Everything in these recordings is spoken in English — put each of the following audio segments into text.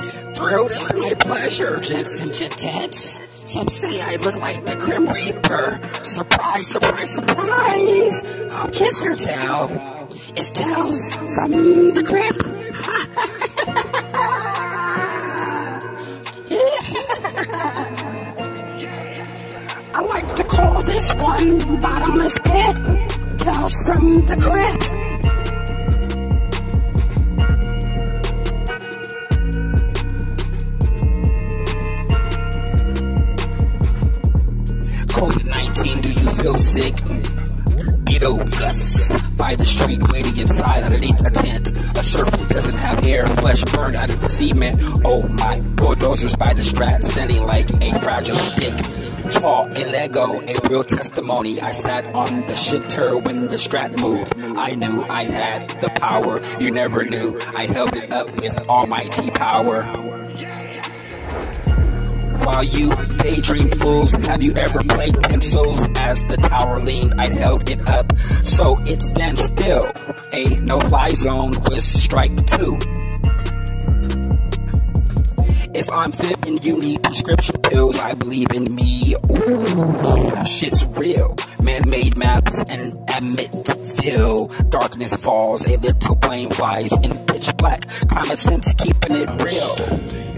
throat is my pleasure, gents and gentettes. Some say I look like the Grim Reaper. Surprise, surprise, surprise! I'll kiss her tail. It's Tales from the Crypt. I like to call this one bottomless pit. Tales from the Crypt. Feel sick? Beetle Gus by the street, waiting inside underneath a tent. A serpent doesn't have hair, flesh burned under the cement. Oh my, bulldozers by the strat, standing like a fragile stick. Tall, a Lego, a real testimony. I sat on the shitter when the strat moved. I knew I had the power. You never knew. I held it up with almighty power. While you daydream fools, have you ever played pencils? As the tower leaned, I held it up so it stands still. A no-fly zone was strike two. If I'm fibbing, you need prescription pills. I believe in me. Ooh, shit's real. Man-made maps and Amityville. Darkness falls, a little plane flies in pitch black. Common sense keeping it real.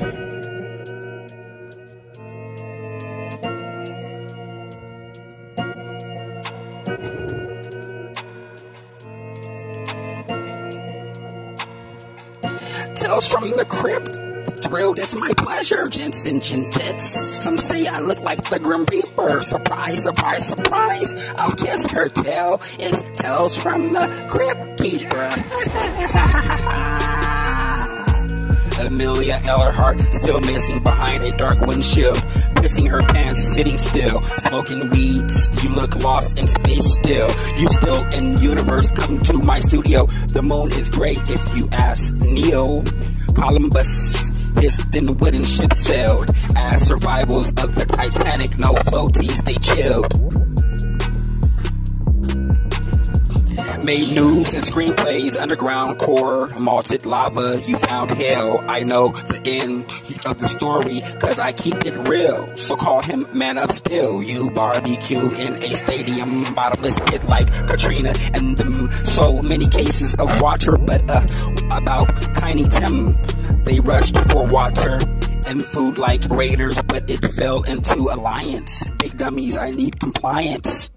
Tales from the crypt. Thrilled is my pleasure, gents and. Some say I look like the Grim Reaper. Surprise, surprise, surprise. I'll kiss her tail. It's Tales from the Crypt Keeper. Amelia Earhart still missing behind a dark windshield, pissing her pants, sitting still, smoking weeds. You look lost in space still. You still in universe. Come to my studio. The moon is great if you ask Neil. Columbus. His thin wooden ship sailed as survivals of the Titanic. No floaties, they chilled. Made news and screenplays, underground core, malted lava, you found hell. I know the end of the story, cause I keep it real. So call him man up still. You barbecue in a stadium, bottomless pit like Katrina, and them so many cases of water, but uh, about Tiny Tim. They rushed for water and food like raiders, but it fell into alliance. Big dummies, I need compliance.